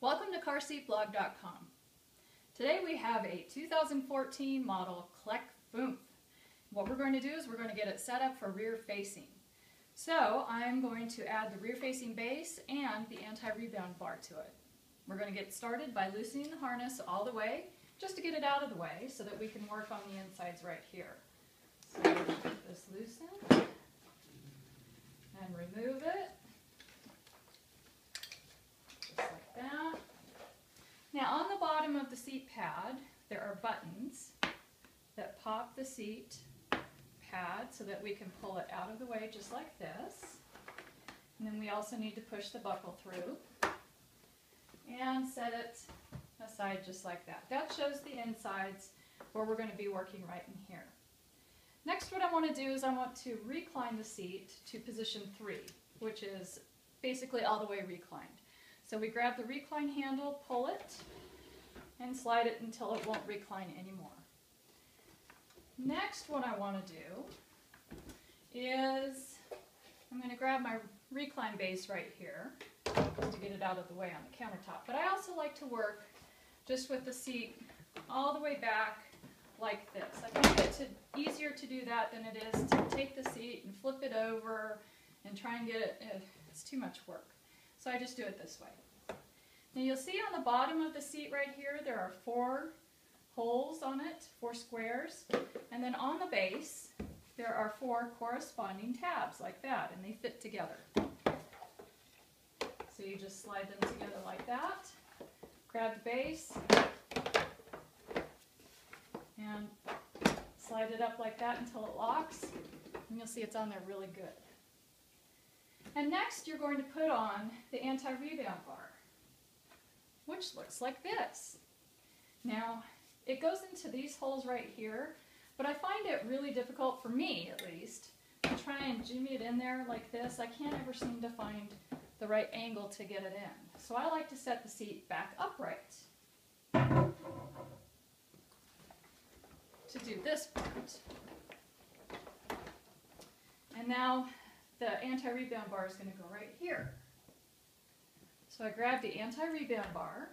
Welcome to CarSeatBlog.com. Today we have a 2014 model Clek Foonf. What we're going to do is we're going to get it set up for rear facing. So I'm going to add the rear facing base and the anti-rebound bar to it. We're going to get started by loosening the harness all the way just to get it out of the way so that we can work on the insides right here. So get this loosened and remove it. that. Now on the bottom of the seat pad, there are buttons that pop the seat pad so that we can pull it out of the way just like this. And then we also need to push the buckle through and set it aside just like that. That shows the insides where we're going to be working right in here. Next what I want to do is I want to recline the seat to position 3, which is basically all the way reclined. So we grab the recline handle, pull it, and slide it until it won't recline anymore. Next what I want to do is I'm going to grab my recline base right here to get it out of the way on the countertop. But I also like to work just with the seat all the way back like this. I find it to, easier to do that than it is to take the seat and flip it over and try and get it, eh, it's too much work. So I just do it this way. Now you'll see on the bottom of the seat right here, there are four holes on it, four squares. And then on the base, there are four corresponding tabs like that, and they fit together. So you just slide them together like that, grab the base, and slide it up like that until it locks, and you'll see it's on there really good. And next you're going to put on the anti-rebound bar, which looks like this. Now, it goes into these holes right here, but I find it really difficult, for me at least, to try and jimmy it in there like this. I can't ever seem to find the right angle to get it in. So I like to set the seat back upright. To do this part. And now the anti-rebound bar is going to go right here. So I grab the anti-rebound bar,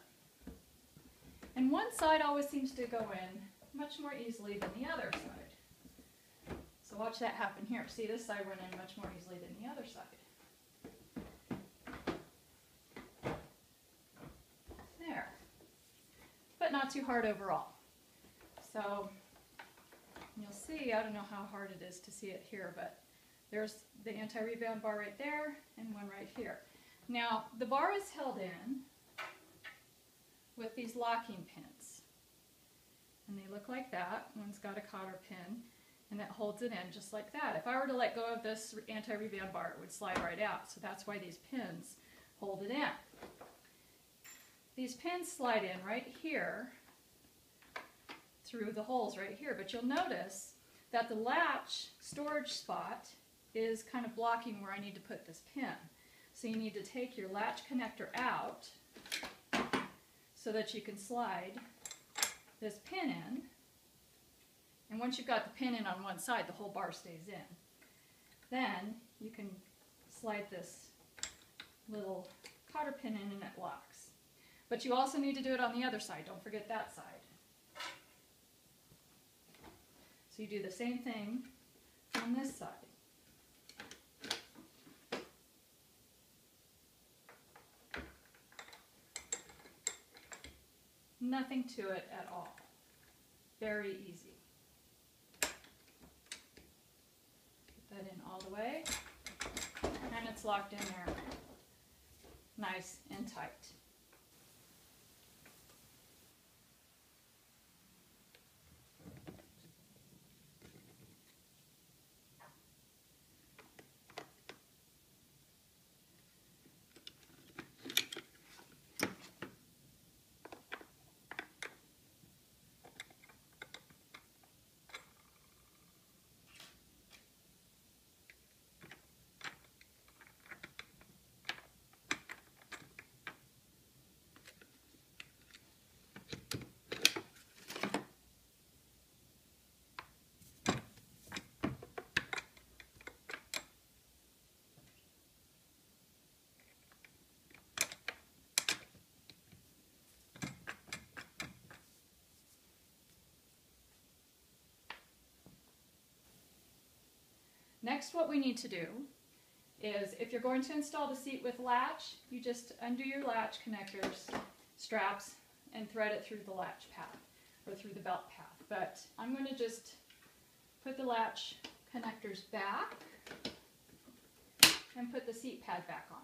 and one side always seems to go in much more easily than the other side. So watch that happen here. See, this side went in much more easily than the other side. There. But not too hard overall. So you'll see, I don't know how hard it is to see it here, but there's the anti-rebound bar right there and one right here. Now, the bar is held in with these locking pins. And they look like that. One's got a cotter pin and it holds it in just like that. If I were to let go of this anti-rebound bar, it would slide right out. So that's why these pins hold it in. These pins slide in right here through the holes right here. But you'll notice that the latch storage spot is kind of blocking where I need to put this pin. So you need to take your latch connector out so that you can slide this pin in. And once you've got the pin in on one side, the whole bar stays in. Then you can slide this little cotter pin in and it locks. But you also need to do it on the other side. Don't forget that side. So you do the same thing on this side. Nothing to it at all. Very easy. Put that in all the way. And it's locked in there nice and tight. Next, what we need to do is if you're going to install the seat with latch, you just undo your latch connectors, straps, and thread it through the latch path or through the belt path. But I'm going to just put the latch connectors back and put the seat pad back on.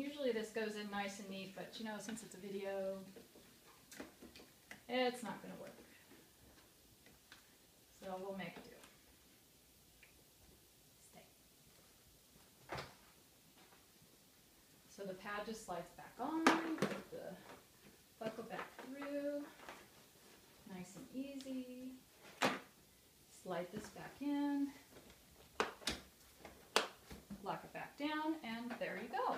Usually this goes in nice and neat, but you know, since it's a video, it's not going to work. So we'll make do. Stay. So the pad just slides back on, put the buckle back through, nice and easy. Slide this back in, lock it back down, and there you go.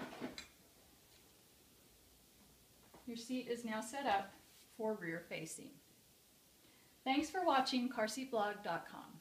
Your seat is now set up for rear facing. Thanks for watching carseatblog.com.